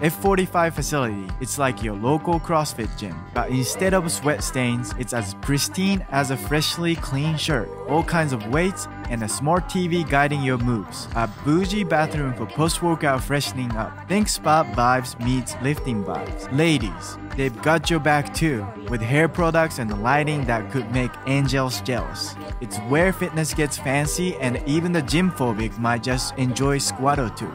F45 facility, it's like your local CrossFit gym, but instead of sweat stains, it's as pristine as a freshly clean shirt. All kinds of weights and a smart TV guiding your moves. A bougie bathroom for post-workout freshening up. Think spa vibes meets lifting vibes. Ladies, they've got your back too, with hair products and lighting that could make angels jealous. It's where fitness gets fancy and even the gym phobic might just enjoy squat or two.